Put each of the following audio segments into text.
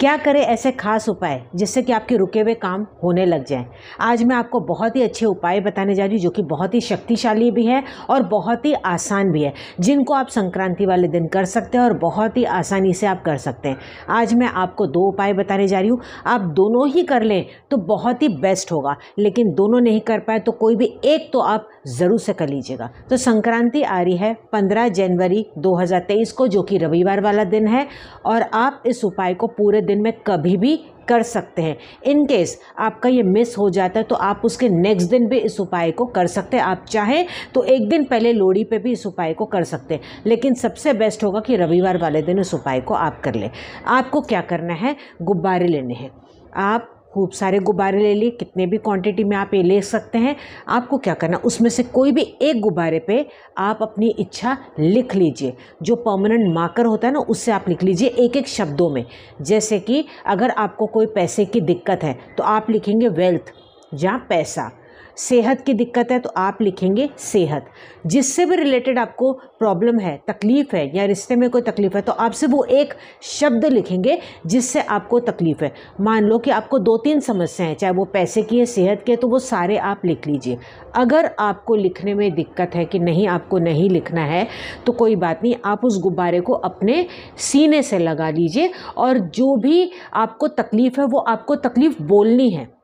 क्या करें ऐसे खास उपाय जिससे कि आपके रुके हुए काम होने लग जाएँ? आज मैं आपको बहुत ही अच्छे उपाय बताने जा रही हूँ जो कि बहुत ही शक्तिशाली भी है और बहुत ही आसान भी है, जिनको आप संक्रांति वाले दिन कर सकते हैं और बहुत ही आसानी से आप कर सकते हैं। आज मैं आपको दो उपाय बताने जा रही हूँ। आप दोनों ही कर लें तो बहुत ही बेस्ट होगा, लेकिन दोनों नहीं कर पाए तो कोई भी एक तो आप ज़रूर से कर लीजिएगा। तो संक्रांति आ रही है पंद्रह जनवरी दो हज़ार तेईस को, जो कि रविवार वाला दिन है और आप इस उपाय को पूरे दिन में कभी भी कर सकते हैं। इन केस आपका ये मिस हो जाता है तो आप उसके नेक्स्ट दिन भी इस उपाय को कर सकते हैं। आप चाहें तो एक दिन पहले लोड़ी पे भी इस उपाय को कर सकते हैं, लेकिन सबसे बेस्ट होगा कि रविवार वाले दिन इस उपाय को आप कर लें। आपको क्या करना है? गुब्बारे लेने हैं। आप खूब सारे गुब्बारे ले लिए, कितने भी क्वांटिटी में आप ये ले सकते हैं। आपको क्या करना, उसमें से कोई भी एक गुब्बारे पे आप अपनी इच्छा लिख लीजिए। जो परमानेंट मार्कर होता है ना, उससे आप लिख लीजिए एक एक शब्दों में। जैसे कि अगर आपको कोई पैसे की दिक्कत है तो आप लिखेंगे वेल्थ या पैसा। सेहत की दिक्कत है तो आप लिखेंगे सेहत। जिससे भी रिलेटेड आपको प्रॉब्लम है, तकलीफ़ है या रिश्ते में कोई तकलीफ़ है तो आप सिर्फ़ वो एक शब्द लिखेंगे जिससे आपको तकलीफ़ है। मान लो कि आपको दो तीन समस्याएँ चाहे वो पैसे की है, सेहत की है तो वो सारे आप लिख लीजिए। अगर आपको लिखने में दिक्कत है कि नहीं, आपको नहीं लिखना है तो कोई बात नहीं, आप उस गुब्बारे को अपने सीने से लगा लीजिए और जो भी आपको तकलीफ़ है, वो आपको तकलीफ़ बोलनी है।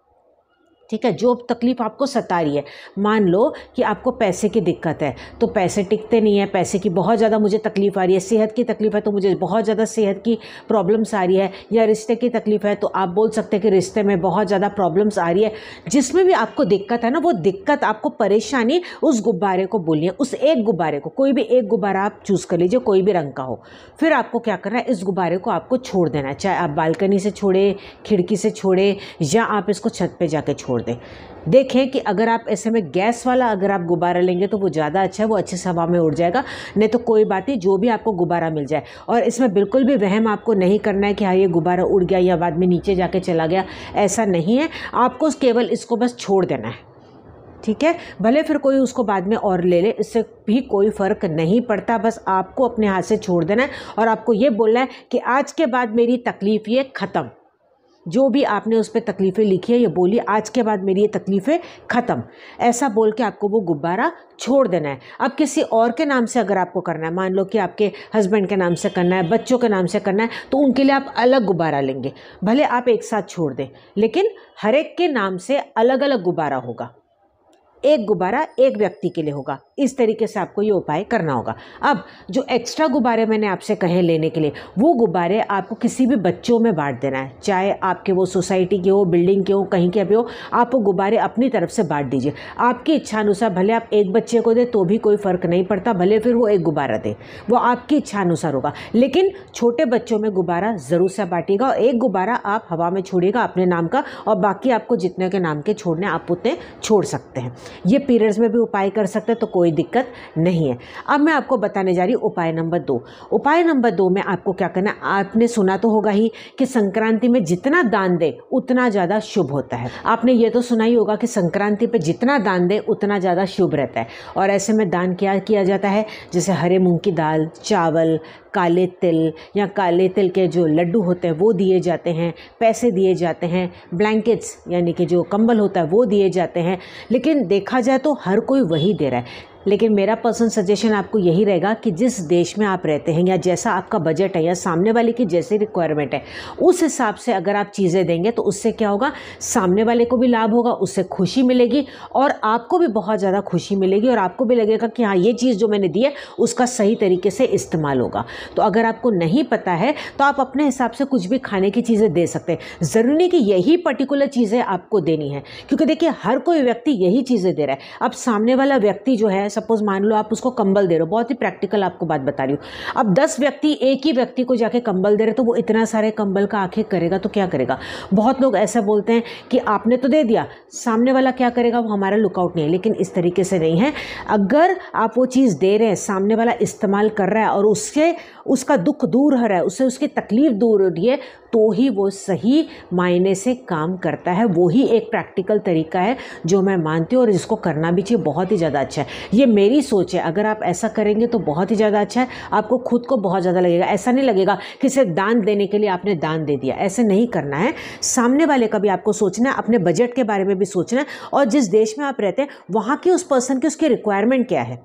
ठीक है, जो तकलीफ़ आपको सता रही है। मान लो कि आपको पैसे की दिक्कत है तो पैसे टिकते नहीं है, पैसे की बहुत ज़्यादा मुझे तकलीफ़ आ रही है, सेहत की तकलीफ़ है तो मुझे बहुत ज़्यादा सेहत की प्रॉब्लम्स आ रही है या रिश्ते की तकलीफ़ है तो आप बोल सकते हैं कि रिश्ते में बहुत ज़्यादा प्रॉब्लम्स आ रही है। जिसमें भी आपको दिक्कत है ना, वो दिक्कत आपको परेशानी उस गुब्बारे को बोलिए उस एक गुब्बारे को, कोई भी एक गुब्बारा आप चूज़ कर लीजिए, कोई भी रंग का हो। फिर आपको क्या करना है, इस गुब्बारे को आपको छोड़ देना है, चाहे आप बालकनी से छोड़े, खिड़की से छोड़े, या आप इसको छत पर जाके छोड़। दें। देखें कि अगर आप ऐसे में गैस वाला अगर आप गुब्बारा लेंगे तो वो ज़्यादा अच्छा है, वो अच्छे से हवा में उड़ जाएगा। नहीं तो कोई बात नहीं, जो भी आपको गुब्बारा मिल जाए। और इसमें बिल्कुल भी वहम आपको नहीं करना है कि हाँ ये गुब्बारा उड़ गया या बाद में नीचे जाके चला गया, ऐसा नहीं है। आपको केवल इसको बस छोड़ देना है। ठीक है? भले फिर कोई उसको बाद में और ले ले, इससे भी कोई फ़र्क नहीं पड़ता। बस आपको अपने हाथ से छोड़ देना है। और आपको ये बोलना है कि आज के बाद मेरी तकलीफ़ ये ख़त्म। जो भी आपने उस पर तकलीफ़ें लिखी है, ये बोली आज के बाद मेरी ये तकलीफ़ें ख़त्म। ऐसा बोल के आपको वो गुब्बारा छोड़ देना है। अब किसी और के नाम से अगर आपको करना है, मान लो कि आपके हस्बैंड के नाम से करना है, बच्चों के नाम से करना है तो उनके लिए आप अलग गुब्बारा लेंगे। भले आप एक साथ छोड़ दें, लेकिन हर एक के नाम से अलग अलग गुब्बारा होगा। एक गुब्बारा एक व्यक्ति के लिए होगा। इस तरीके से आपको ये उपाय करना होगा। अब, जो एक्स्ट्रा गुब्बारे मैंने आपसे कहे लेने के लिए, वो गुब्बारे आपको किसी भी बच्चों में बांट देना है। चाहे आपके वो सोसाइटी के हो बिल्डिंग के हो, कहीं के भी हो, आप वो गुब्बारे अपनी तरफ़ से बांट दीजिए। आपकी इच्छानुसार, भले आप एक बच्चे को दें तो भी कोई फ़र्क नहीं पड़ता, भले फिर वो एक गुब्बारा दे। वो आपकी इच्छानुसार होगा। लेकिन छोटे बच्चों में गुब्बारा ज़रूर से बांटिएगा और एक गुब्बारा आप हवा में छोड़िएगा अपने नाम का और बाकी आपको जितने के नाम के छोड़ने आप उतने छोड़ सकते हैं। ये पीरियड्स में भी उपाय कर सकते हैं तो कोई दिक्कत नहीं है। अब मैं आपको बताने जा रही हूँ उपाय नंबर दो। उपाय नंबर दो में आपको क्या करना आपने सुना तो होगा ही कि संक्रांति में जितना दान दे, उतना ज़्यादा शुभ होता है। आपने ये तो सुना ही होगा कि संक्रांति पर जितना दान दे, उतना ज़्यादा शुभ रहता है। और ऐसे में दान क्या किया जाता है? जैसे हरे मूंग की दाल, चावल काले तिल या काले तिल के जो लड्डू होते हैं, वो दिए जाते हैं, पैसे दिए जाते हैं ब्लैंकेट्स यानी कि जो कंबल होता है, वो दिए जाते हैं। लेकिन देखा जाए तो हर कोई वही दे रहा है। लेकिन मेरा पर्सनल सजेशन आपको यही रहेगा कि जिस देश में आप रहते हैं, या जैसा आपका बजट है, या सामने वाले की जैसी रिक्वायरमेंट है, उस हिसाब से अगर आप चीज़ें देंगे तो उससे क्या होगा? सामने वाले को भी लाभ होगा, उससे खुशी मिलेगी, और आपको भी बहुत ज़्यादा खुशी मिलेगी, और आपको भी लगेगा कि हाँ ये चीज़ जो मैंने दी है, उसका सही तरीके से इस्तेमाल होगा। तो अगर आपको नहीं पता है तो आप अपने हिसाब से कुछ भी खाने की चीज़ें दे सकते हैं। ज़रूरी नहीं कि यही पर्टिकुलर चीज़ें आपको देनी है, क्योंकि देखिए, हर कोई व्यक्ति यही चीज़ें दे रहा है। अब सामने वाला व्यक्ति जो है सपोज़ मान लो आप उसको कंबल दे रहे हो, बहुत ही प्रैक्टिकल आपको बात बता रही हूँ। अब दस व्यक्ति, एक ही व्यक्ति को जाके कंबल दे रहे तो वो इतना सारे कंबल का आखिर करेगा तो क्या करेगा? बहुत लोग ऐसा बोलते हैं कि आपने तो दे दिया, सामने वाला क्या करेगा? वो हमारा लुकआउट नहीं है, लेकिन इस तरीके से नहीं है। अगर आप वो चीज़ दे रहे हैं, सामने वाला इस्तेमाल कर रहा है और उससे, उसका दुख दूर हो रहा है, उससे उसकी तकलीफ़ दूर हो रही है तो ही वो सही मायने से काम करता है। वो ही एक प्रैक्टिकल तरीका है जो मैं मानती हूँ और जिसको करना भी चाहिए, बहुत ही ज़्यादा अच्छा है। ये ये मेरी सोच है। अगर आप ऐसा करेंगे तो बहुत ही ज़्यादा अच्छा है। आपको खुद को बहुत ज़्यादा लगेगा। ऐसा नहीं लगेगा कि सिर्फ़ दान देने के लिए आपने दान दे दिया। ऐसे नहीं करना है। सामने वाले का भी आपको सोचना है, अपने बजट के बारे में भी सोचना है और जिस देश में आप रहते हैं, वहाँ की उस पर्सन की उसकी रिक्वायरमेंट क्या है?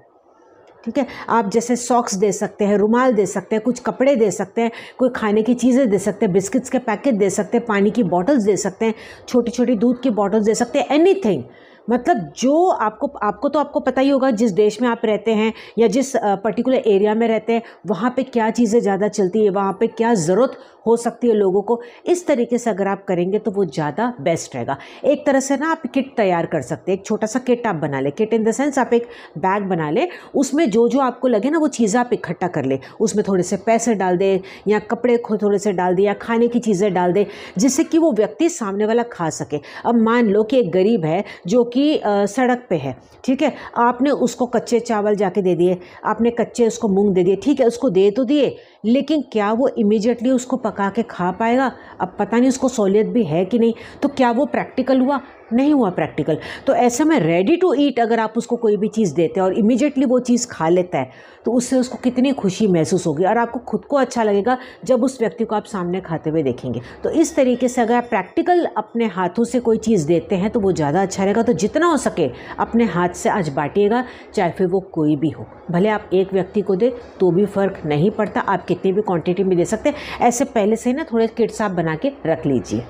ठीक है? आप जैसे सॉक्स दे सकते हैं, रुमाल दे सकते हैं, कुछ कपड़े दे सकते हैं, कोई खाने की चीज़ें दे सकते हैं बिस्किट्स के पैकेट दे सकते हैं, पानी की बॉटल्स दे सकते हैं छोटी छोटी दूध की बॉटल्स दे सकते हैं एनीथिंग मतलब जो आपको आपको तो आपको पता ही होगा जिस देश में आप रहते हैं या जिस पर्टिकुलर एरिया में रहते हैं, वहाँ पे क्या चीज़ें ज़्यादा चलती है, वहाँ पे क्या ज़रूरत हो सकती है लोगों को, इस तरीके से अगर आप करेंगे तो वो ज़्यादा बेस्ट रहेगा। एक तरह से ना आप किट तैयार कर सकते हैं, एक छोटा सा किट आप बना लें, किट इन द सेंस आप एक बैग बना लें, उसमें जो जो आपको लगे ना वो चीज़ें आप इकट्ठा कर लें, उसमें थोड़े से पैसे डाल दें या कपड़े थोड़े से डाल दें या खाने की चीज़ें डाल दें, जिससे कि वो व्यक्ति सामने वाला खा सके। अब मान लो कि एक गरीब है जो कि सड़क पे है, ठीक है? आपने उसको कच्चे चावल जाके दे दिए, आपने कच्चे उसको मूंग दे दिए, ठीक है? उसको दे तो दिए, लेकिन क्या वो इमीजिएटली उसको पका के खा पाएगा? अब पता नहीं उसको सहूलियत भी है कि नहीं। तो क्या वो प्रैक्टिकल हुआ? नहीं हुआ प्रैक्टिकल। तो ऐसे में रेडी टू ईट अगर आप उसको कोई भी चीज़ देते हैं और इमीजिएटली वो चीज़ खा लेता है तो उससे उसको कितनी खुशी महसूस होगी और आपको खुद को अच्छा लगेगा जब उस व्यक्ति को आप सामने खाते हुए देखेंगे। तो इस तरीके से अगर आप प्रैक्टिकल अपने हाथों से कोई चीज़ देते हैं तो वो ज़्यादा अच्छा रहेगा। तो जितना हो सके अपने हाथ से आज बांटिएगा, चाहे फिर वो कोई भी हो। भले आप एक व्यक्ति को दे तो भी फ़र्क नहीं पड़ता। आप कितनी भी क्वांटिटी में दे सकते ऐसे पहले से ही ना थोड़े किट्स आप बना के रख लीजिए।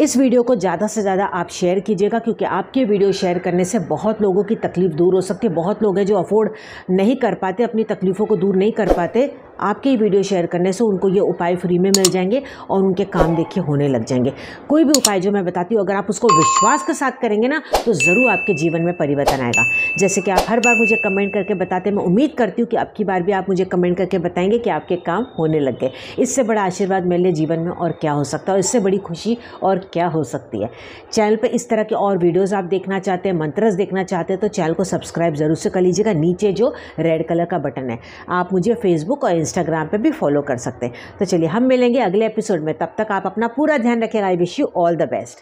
इस वीडियो को ज़्यादा से ज़्यादा आप शेयर कीजिएगा, क्योंकि आपके वीडियो शेयर करने से बहुत लोगों की तकलीफ़ दूर हो सकती है। बहुत लोग हैं जो अफोर्ड नहीं कर पाते, अपनी तकलीफ़ों को दूर नहीं कर पाते। आपके ही वीडियो शेयर करने से उनको ये उपाय फ्री में मिल जाएँगे और उनके काम देखिए होने लग जाएँगे। कोई भी उपाय जो मैं बताती हूँ, अगर आप उसको विश्वास के साथ करेंगे ना तो ज़रूर आपके जीवन में परिवर्तन आएगा। जैसे कि आप हर बार मुझे कमेंट करके बताते मैं उम्मीद करती हूँ कि अब की बार भी आप मुझे कमेंट करके बताएँगे कि आपके काम होने लग गए। इससे बड़ा आशीर्वाद मेरे जीवन में और क्या हो सकता है और इससे बड़ी खुशी और क्या हो सकती है। चैनल पर इस तरह के और वीडियोज़ आप देखना चाहते हैं, मंत्रस देखना चाहते हैं तो चैनल को सब्सक्राइब ज़रूर से कर लीजिएगा। नीचे जो रेड कलर का बटन है, आप मुझे फेसबुक और इंस्टाग्राम पे भी फॉलो कर सकते हैं। तो चलिए, हम मिलेंगे अगले एपिसोड में। तब तक आप अपना पूरा ध्यान रखिएगा I wish you all the best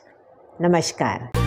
नमस्कार।